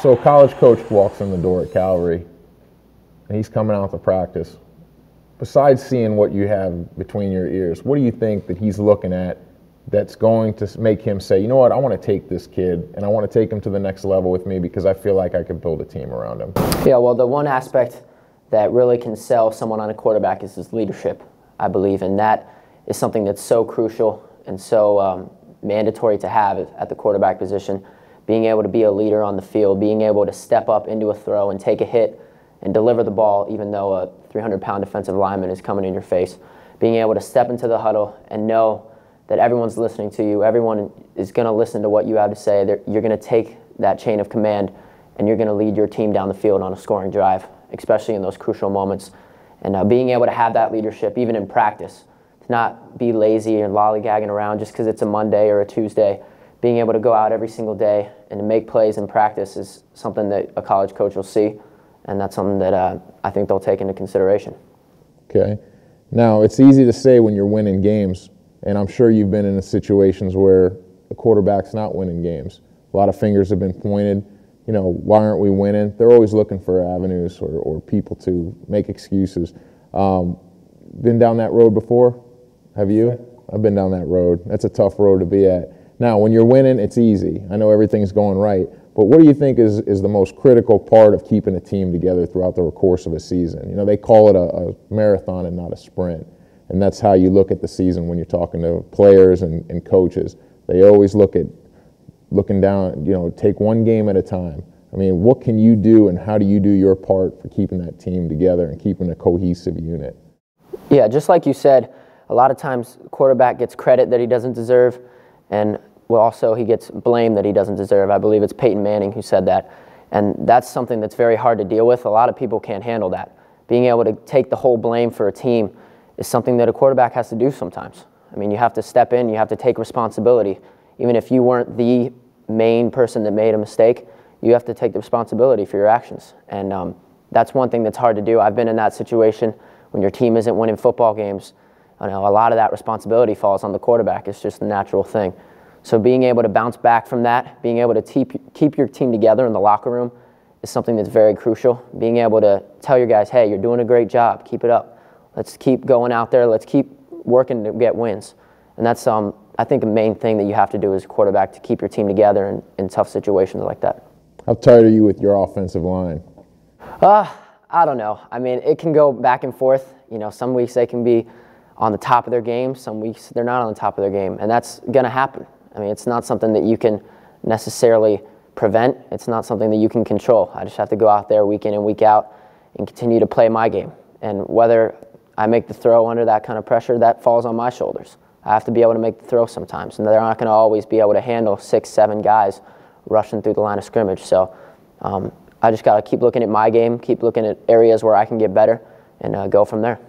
So, a college coach walks in the door at Calvary, and he's coming out to practice. Besides seeing what you have between your ears, what do you think that he's looking at that's going to make him say, you know what, I want to take this kid and I want to take him to the next level with me because I feel like I can build a team around him? Yeah, well, the one aspect that really can sell someone on a quarterback is his leadership, I believe, and that is something that's so crucial and so um, mandatory to have at the quarterback position. Being able to be a leader on the field, being able to step up into a throw and take a hit and deliver the ball, even though a 300 pound defensive lineman is coming in your face. Being able to step into the huddle and know that everyone's listening to you, everyone is going to listen to what you have to say. They're, you're going to take that chain of command and you're going to lead your team down the field on a scoring drive, especially in those crucial moments. And uh, being able to have that leadership, even in practice, to not be lazy and lollygagging around just because it's a Monday or a Tuesday. Being able to go out every single day and to make plays in practice is something that a college coach will see, and that's something that uh, I think they'll take into consideration. Okay. Now, it's easy to say when you're winning games, and I'm sure you've been in situations where the quarterback's not winning games. A lot of fingers have been pointed. You know, why aren't we winning? They're always looking for avenues or, or people to make excuses. Um, been down that road before? Have you? I've been down that road. That's a tough road to be at. Now, when you're winning, it's easy. I know everything's going right. But what do you think is, is the most critical part of keeping a team together throughout the course of a season? You know, they call it a, a marathon and not a sprint. And that's how you look at the season when you're talking to players and, and coaches. They always look at looking down, you know, take one game at a time. I mean, what can you do and how do you do your part for keeping that team together and keeping a cohesive unit? Yeah, just like you said, a lot of times quarterback gets credit that he doesn't deserve, and well, also he gets blame that he doesn't deserve. I believe it's Peyton Manning who said that. And that's something that's very hard to deal with. A lot of people can't handle that. Being able to take the whole blame for a team is something that a quarterback has to do sometimes. I mean, you have to step in, you have to take responsibility. Even if you weren't the main person that made a mistake, you have to take the responsibility for your actions. And um, that's one thing that's hard to do. I've been in that situation when your team isn't winning football games. I know a lot of that responsibility falls on the quarterback. It's just a natural thing. So being able to bounce back from that, being able to keep, keep your team together in the locker room is something that's very crucial. Being able to tell your guys, hey, you're doing a great job, keep it up. Let's keep going out there. Let's keep working to get wins. And that's, um, I think, the main thing that you have to do as a quarterback to keep your team together in, in tough situations like that. How tight are you with your offensive line? Uh, I don't know. I mean, it can go back and forth. You know, some weeks they can be on the top of their game, some weeks they're not on the top of their game, and that's going to happen. I mean, it's not something that you can necessarily prevent. It's not something that you can control. I just have to go out there week in and week out and continue to play my game. And whether I make the throw under that kind of pressure, that falls on my shoulders. I have to be able to make the throw sometimes, and they're not going to always be able to handle six, seven guys rushing through the line of scrimmage. So um, I just got to keep looking at my game, keep looking at areas where I can get better, and uh, go from there.